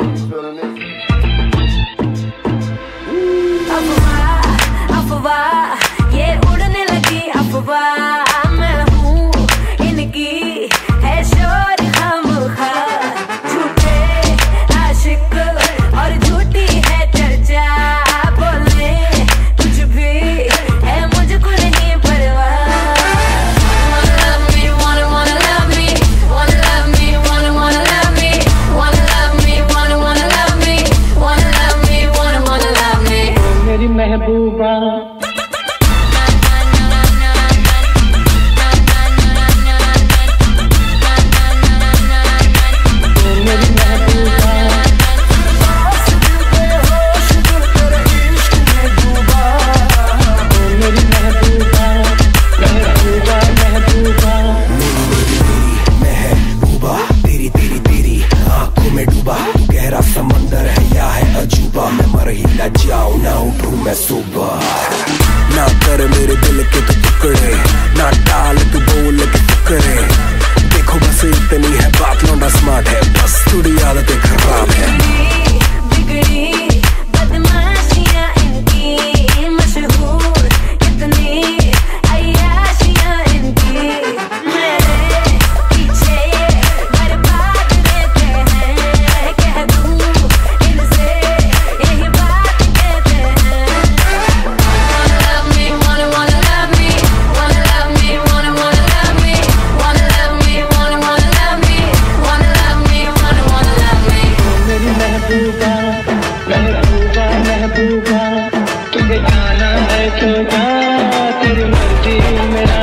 Man's it. मैं सुबह ना कर मेरे दिल के तू टुकड़े ना डाल तू बोल के टुकड़े देखो बस इतनी है बात लौंडा स्मार्ट है बस थोड़ी आदतें खराब है जाना है तो जा तेरी मर्ज़ी मेरा